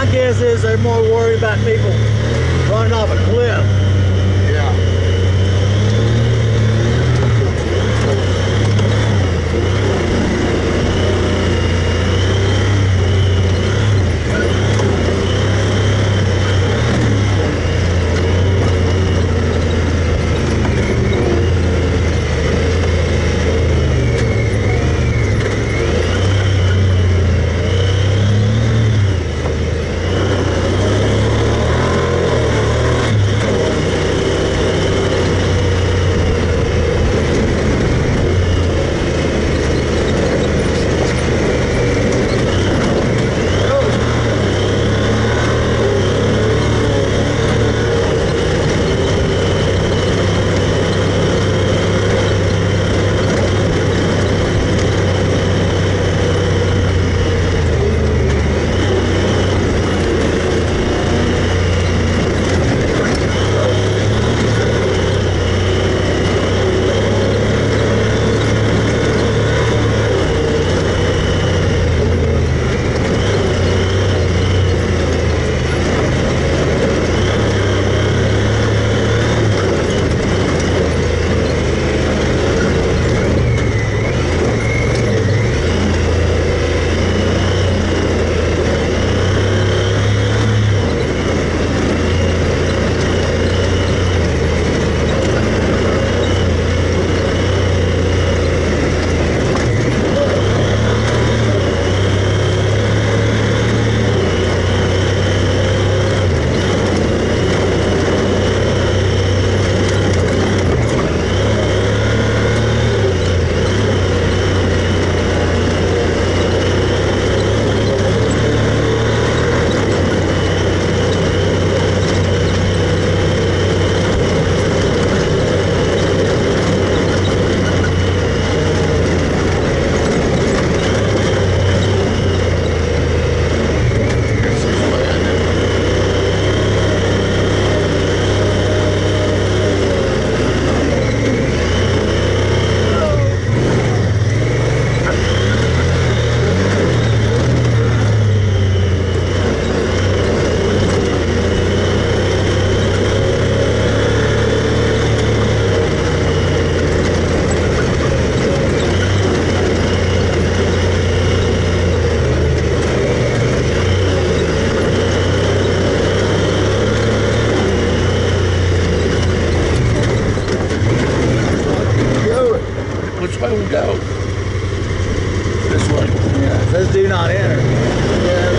my guess is they're more worried about people running off a cliff. This way. Yeah, it says do not enter. Yeah.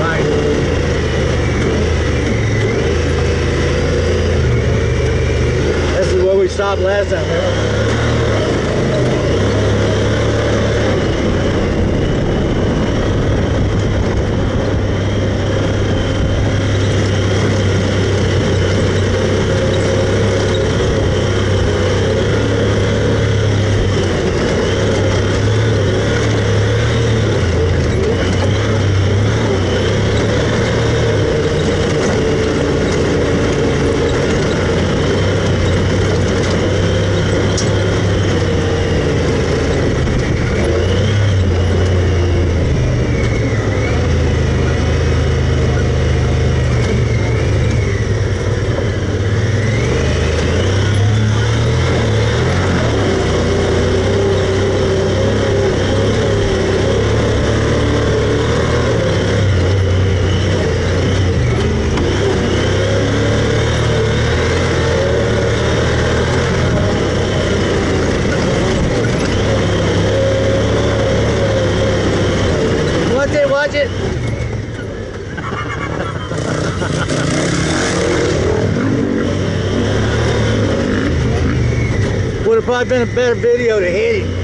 Right. This we last time. It. Would have probably been a better video to hit him.